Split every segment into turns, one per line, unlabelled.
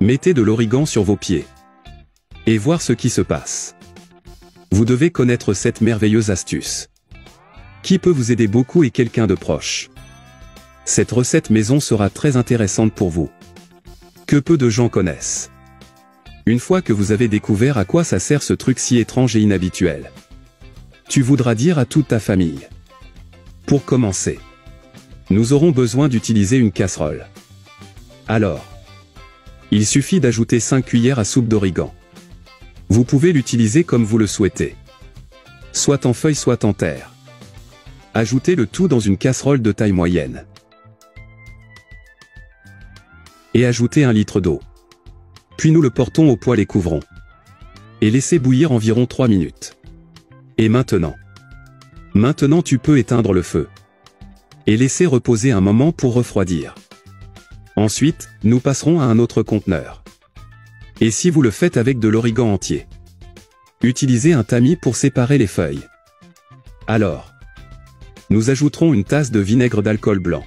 Mettez de l'origan sur vos pieds. Et voir ce qui se passe. Vous devez connaître cette merveilleuse astuce. Qui peut vous aider beaucoup et quelqu'un de proche? Cette recette maison sera très intéressante pour vous. Que peu de gens connaissent. Une fois que vous avez découvert à quoi ça sert ce truc si étrange et inhabituel. Tu voudras dire à toute ta famille. Pour commencer. Nous aurons besoin d'utiliser une casserole. Alors. Il suffit d'ajouter 5 cuillères à soupe d'origan. Vous pouvez l'utiliser comme vous le souhaitez. Soit en feuille soit en terre. Ajoutez le tout dans une casserole de taille moyenne. Et ajoutez un litre d'eau. Puis nous le portons au poêle et couvrons. Et laissez bouillir environ 3 minutes. Et maintenant. Maintenant tu peux éteindre le feu. Et laisser reposer un moment pour refroidir. Ensuite, nous passerons à un autre conteneur. Et si vous le faites avec de l'origan entier? Utilisez un tamis pour séparer les feuilles. Alors, nous ajouterons une tasse de vinaigre d'alcool blanc.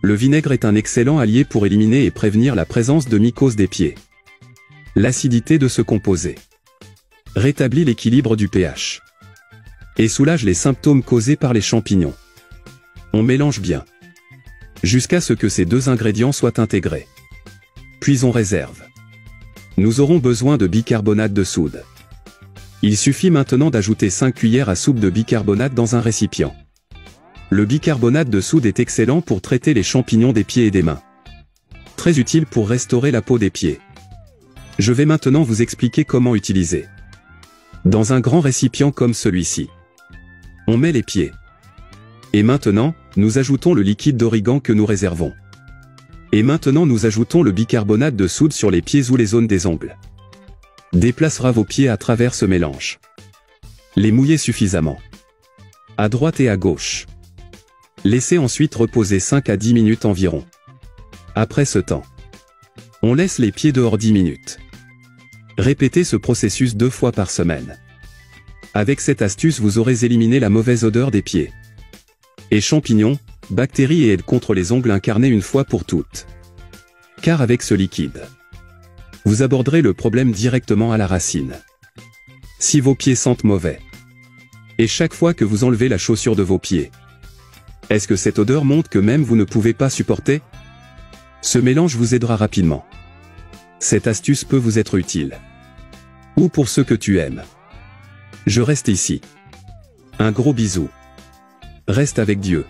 Le vinaigre est un excellent allié pour éliminer et prévenir la présence de mycoses des pieds. L'acidité de ce composé rétablit l'équilibre du pH et soulage les symptômes causés par les champignons. On mélange bien jusqu'à ce que ces deux ingrédients soient intégrés. Puis on réserve. Nous aurons besoin de bicarbonate de soude. Il suffit maintenant d'ajouter 5 cuillères à soupe de bicarbonate dans un récipient. Le bicarbonate de soude est excellent pour traiter les champignons des pieds et des mains. Très utile pour restaurer la peau des pieds. Je vais maintenant vous expliquer comment utiliser. Dans un grand récipient comme celui-ci. On met les pieds. Et maintenant, nous ajoutons le liquide d'origan que nous réservons. Et maintenant nous ajoutons le bicarbonate de soude sur les pieds ou les zones des ongles. Déplacera vos pieds à travers ce mélange. Les mouiller suffisamment. À droite et à gauche. Laissez ensuite reposer 5 à 10 minutes environ. Après ce temps, on laisse les pieds dehors 10 minutes. Répétez ce processus deux fois par semaine. Avec cette astuce vous aurez éliminé la mauvaise odeur des pieds. Et champignons, bactéries et aides contre les ongles incarnés une fois pour toutes. Car avec ce liquide, vous aborderez le problème directement à la racine. Si vos pieds sentent mauvais, et chaque fois que vous enlevez la chaussure de vos pieds, est-ce que cette odeur montre que même vous ne pouvez pas supporter? Ce mélange vous aidera rapidement. Cette astuce peut vous être utile. Ou pour ceux que tu aimes. Je reste ici. Un gros bisou. Reste avec Dieu.